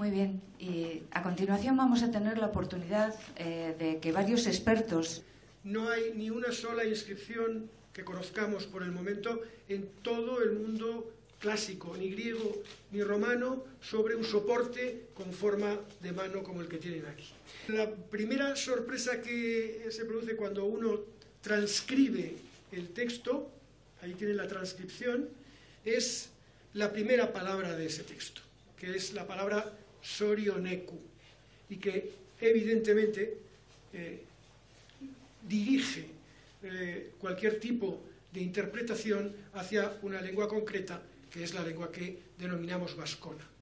Muy bien, y a continuación vamos a tener la oportunidad eh, de que varios expertos No hay ni una sola inscripción que conozcamos por el momento en todo el mundo clásico, ni griego ni romano, sobre un soporte con forma de mano como el que tienen aquí. La primera sorpresa que se produce cuando uno transcribe el texto, ahí tiene la transcripción, es la primera palabra de ese texto, que es la palabra sorioneku, y que evidentemente eh, dirige eh, cualquier tipo de interpretación hacia una lengua concreta, que es la lengua que denominamos vascona.